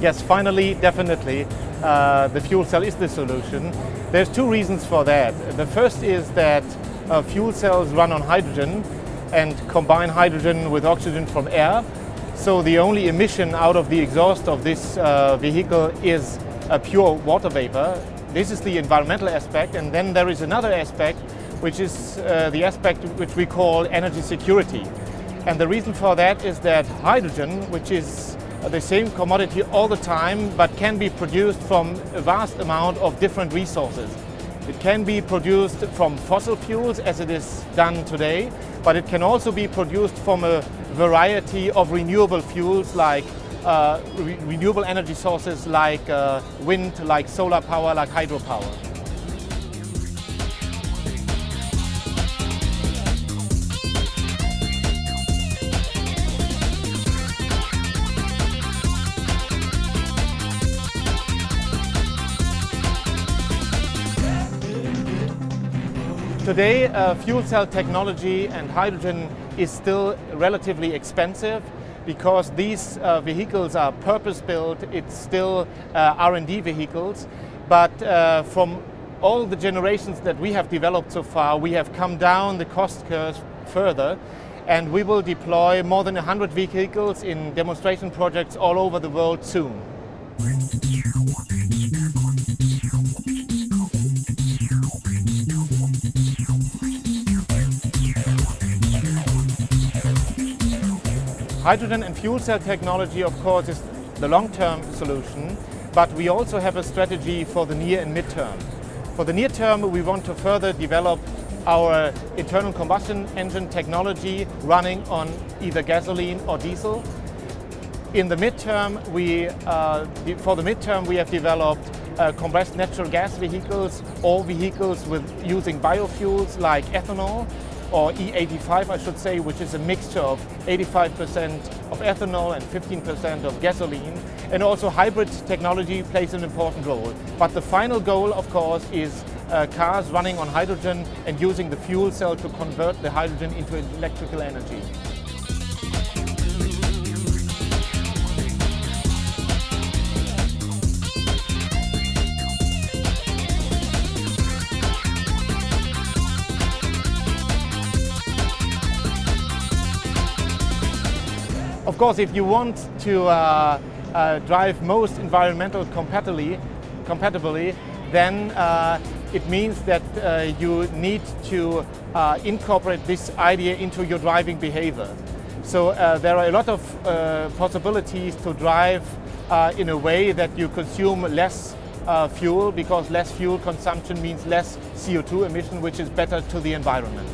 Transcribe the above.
Yes, finally, definitely, uh, the fuel cell is the solution. There's two reasons for that. The first is that uh, fuel cells run on hydrogen and combine hydrogen with oxygen from air. So the only emission out of the exhaust of this uh, vehicle is a pure water vapor. This is the environmental aspect. And then there is another aspect, which is uh, the aspect which we call energy security. And the reason for that is that hydrogen, which is the same commodity all the time, but can be produced from a vast amount of different resources. It can be produced from fossil fuels as it is done today, but it can also be produced from a variety of renewable fuels like uh, re renewable energy sources like uh, wind, like solar power, like hydropower. Today, uh, fuel cell technology and hydrogen is still relatively expensive because these uh, vehicles are purpose-built. It's still uh, R&D vehicles, but uh, from all the generations that we have developed so far, we have come down the cost curve further and we will deploy more than 100 vehicles in demonstration projects all over the world soon. Hydrogen and fuel cell technology, of course, is the long-term solution, but we also have a strategy for the near and mid-term. For the near term, we want to further develop our internal combustion engine technology running on either gasoline or diesel. In the midterm, we, uh, for the midterm, we have developed uh, compressed natural gas vehicles or vehicles with using biofuels like ethanol or E85 I should say, which is a mixture of 85% of ethanol and 15% of gasoline. And also hybrid technology plays an important role. But the final goal, of course, is uh, cars running on hydrogen and using the fuel cell to convert the hydrogen into electrical energy. Of course, if you want to uh, uh, drive most environmental compatibly, compatibly then uh, it means that uh, you need to uh, incorporate this idea into your driving behavior. So uh, there are a lot of possibilities to drive in a way that you consume less fuel because less fuel consumption means less CO2 emission, which is better to the environment.